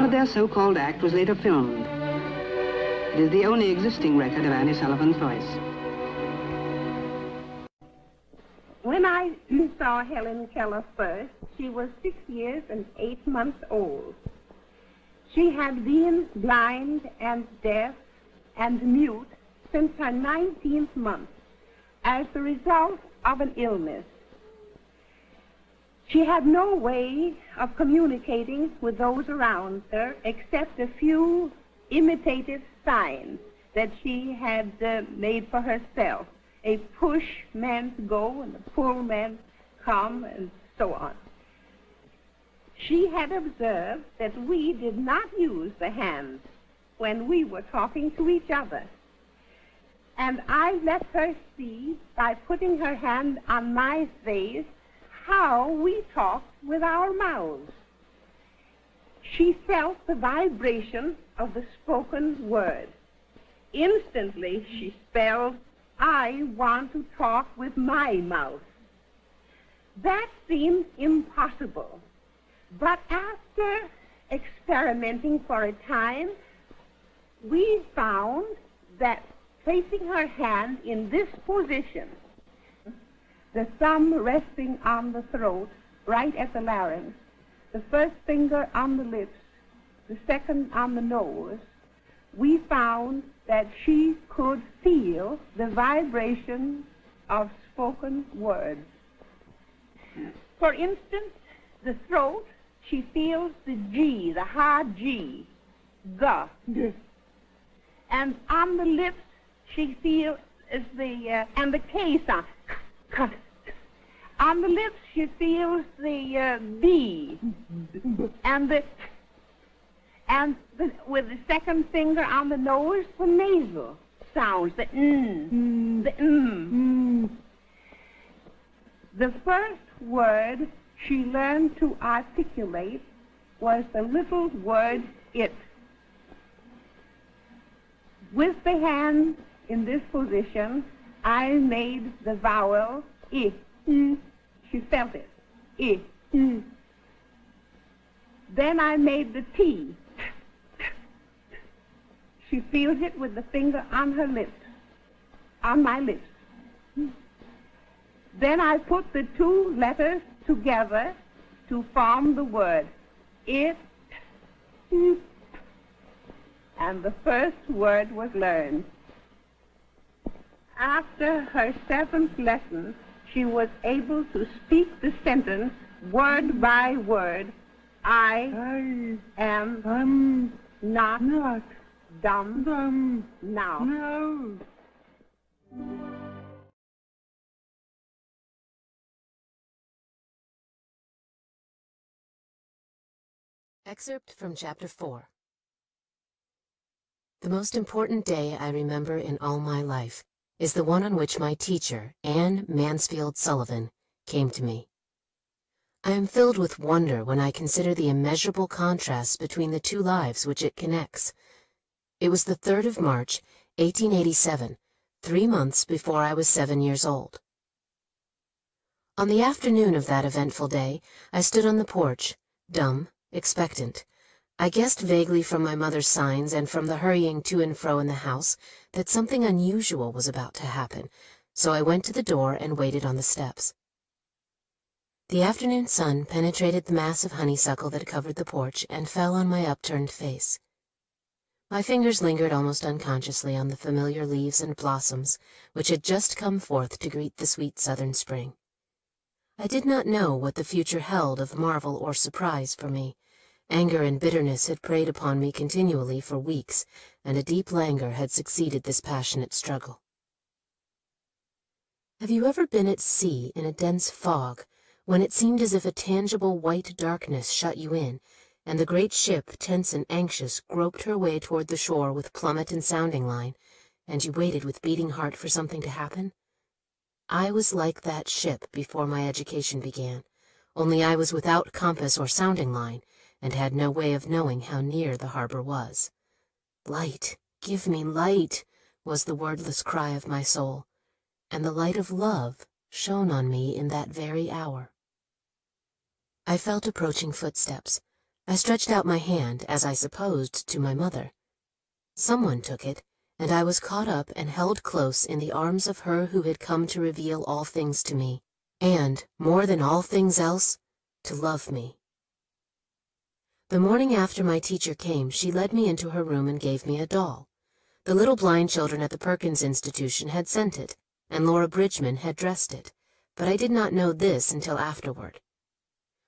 Part of their so-called act was later filmed. It is the only existing record of Annie Sullivan's voice. When I saw Helen Keller first, she was six years and eight months old. She had been blind and deaf and mute since her 19th month as the result of an illness. She had no way of communicating with those around her except a few imitative signs that she had uh, made for herself. A push meant go and a pull meant come and so on. She had observed that we did not use the hands when we were talking to each other. And I let her see by putting her hand on my face how we talk with our mouths. She felt the vibration of the spoken word. Instantly, she spelled, I want to talk with my mouth. That seemed impossible. But after experimenting for a time, we found that placing her hand in this position the thumb resting on the throat, right at the larynx, the first finger on the lips, the second on the nose, we found that she could feel the vibration of spoken words. For instance, the throat, she feels the G, the hard G, G. And on the lips, she feels is the, uh, and the K sound, cut. On the lips, she feels the uh, B, and the and the, with the second finger on the nose, the nasal sounds, the mm, mm. the mm. mm. The first word she learned to articulate was the little word it. With the hand in this position, I made the vowel I. Mm. She felt it. I. Mm. Then I made the T. She feels it with the finger on her lips, on my lips. Then I put the two letters together to form the word it, and the first word was learned. After her seventh lesson, she was able to speak the sentence word by word. I, I am I'm not, not dumb, dumb now. No. Excerpt from Chapter 4 The most important day I remember in all my life is the one on which my teacher, Anne Mansfield Sullivan, came to me. I am filled with wonder when I consider the immeasurable contrast between the two lives which it connects. It was the 3rd of March, 1887, three months before I was seven years old. On the afternoon of that eventful day, I stood on the porch, dumb, expectant, I guessed vaguely from my mother's signs and from the hurrying to and fro in the house that something unusual was about to happen, so I went to the door and waited on the steps. The afternoon sun penetrated the mass of honeysuckle that covered the porch and fell on my upturned face. My fingers lingered almost unconsciously on the familiar leaves and blossoms which had just come forth to greet the sweet southern spring. I did not know what the future held of marvel or surprise for me, Anger and bitterness had preyed upon me continually for weeks, and a deep languor had succeeded this passionate struggle. Have you ever been at sea in a dense fog, when it seemed as if a tangible white darkness shut you in, and the great ship, tense and anxious, groped her way toward the shore with plummet and sounding line, and you waited with beating heart for something to happen? I was like that ship before my education began, only I was without compass or sounding line, and had no way of knowing how near the harbor was. Light, give me light, was the wordless cry of my soul, and the light of love shone on me in that very hour. I felt approaching footsteps. I stretched out my hand, as I supposed, to my mother. Someone took it, and I was caught up and held close in the arms of her who had come to reveal all things to me, and, more than all things else, to love me. The morning after my teacher came, she led me into her room and gave me a doll. The little blind children at the Perkins Institution had sent it, and Laura Bridgman had dressed it, but I did not know this until afterward.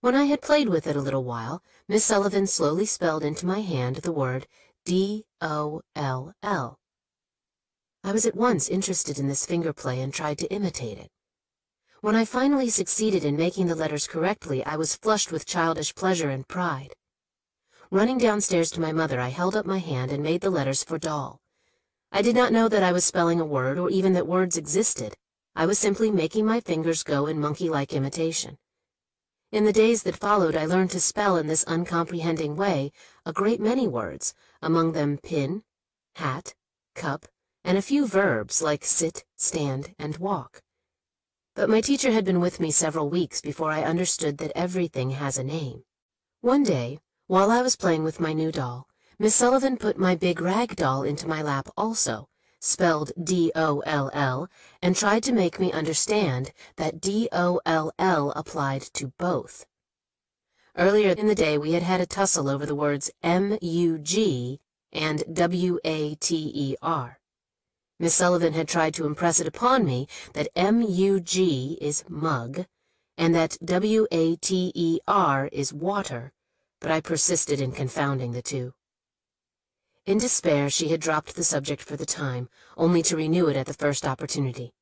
When I had played with it a little while, Miss Sullivan slowly spelled into my hand the word D-O-L-L. I was at once interested in this finger play and tried to imitate it. When I finally succeeded in making the letters correctly, I was flushed with childish pleasure and pride. Running downstairs to my mother, I held up my hand and made the letters for doll. I did not know that I was spelling a word or even that words existed. I was simply making my fingers go in monkey-like imitation. In the days that followed, I learned to spell in this uncomprehending way a great many words, among them pin, hat, cup, and a few verbs like sit, stand, and walk. But my teacher had been with me several weeks before I understood that everything has a name. One day, while I was playing with my new doll, Miss Sullivan put my big rag doll into my lap also, spelled D-O-L-L, and tried to make me understand that D-O-L-L applied to both. Earlier in the day we had had a tussle over the words M-U-G and W-A-T-E-R. Miss Sullivan had tried to impress it upon me that M-U-G is mug, and that W-A-T-E-R is water, but I persisted in confounding the two. In despair, she had dropped the subject for the time, only to renew it at the first opportunity.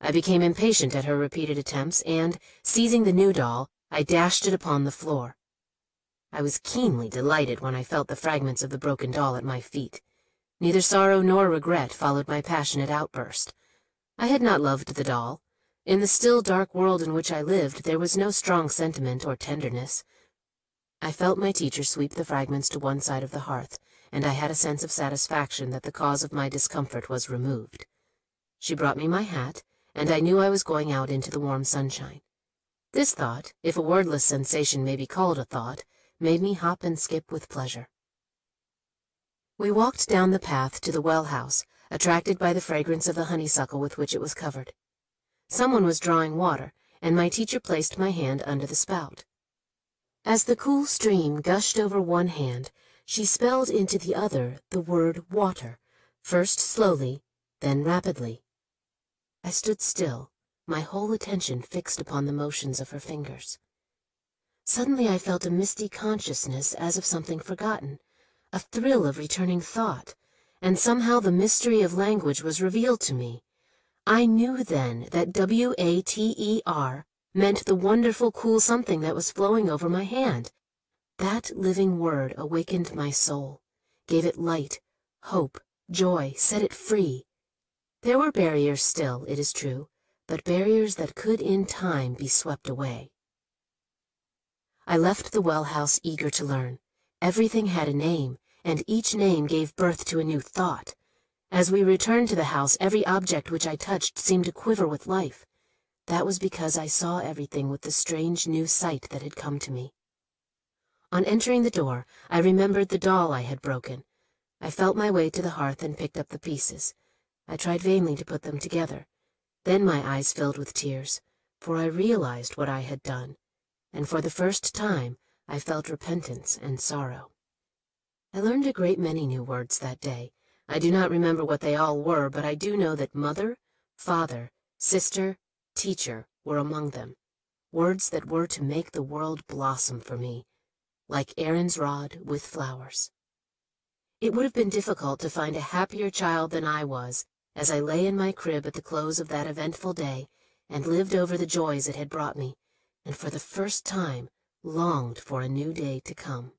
I became impatient at her repeated attempts, and, seizing the new doll, I dashed it upon the floor. I was keenly delighted when I felt the fragments of the broken doll at my feet. Neither sorrow nor regret followed my passionate outburst. I had not loved the doll. In the still dark world in which I lived, there was no strong sentiment or tenderness. I felt my teacher sweep the fragments to one side of the hearth, and I had a sense of satisfaction that the cause of my discomfort was removed. She brought me my hat, and I knew I was going out into the warm sunshine. This thought, if a wordless sensation may be called a thought, made me hop and skip with pleasure. We walked down the path to the well house, attracted by the fragrance of the honeysuckle with which it was covered. Someone was drawing water, and my teacher placed my hand under the spout. As the cool stream gushed over one hand, she spelled into the other the word water, first slowly, then rapidly. I stood still, my whole attention fixed upon the motions of her fingers. Suddenly I felt a misty consciousness as of something forgotten, a thrill of returning thought, and somehow the mystery of language was revealed to me. I knew then that W-A-T-E-R meant the wonderful cool something that was flowing over my hand. That living word awakened my soul, gave it light, hope, joy, set it free. There were barriers still, it is true, but barriers that could in time be swept away. I left the well house eager to learn. Everything had a name, and each name gave birth to a new thought. As we returned to the house, every object which I touched seemed to quiver with life. That was because I saw everything with the strange new sight that had come to me. On entering the door, I remembered the doll I had broken. I felt my way to the hearth and picked up the pieces. I tried vainly to put them together. Then my eyes filled with tears, for I realized what I had done, and for the first time I felt repentance and sorrow. I learned a great many new words that day. I do not remember what they all were, but I do know that mother, father, sister, teacher were among them, words that were to make the world blossom for me, like Aaron's rod with flowers. It would have been difficult to find a happier child than I was as I lay in my crib at the close of that eventful day and lived over the joys it had brought me, and for the first time longed for a new day to come.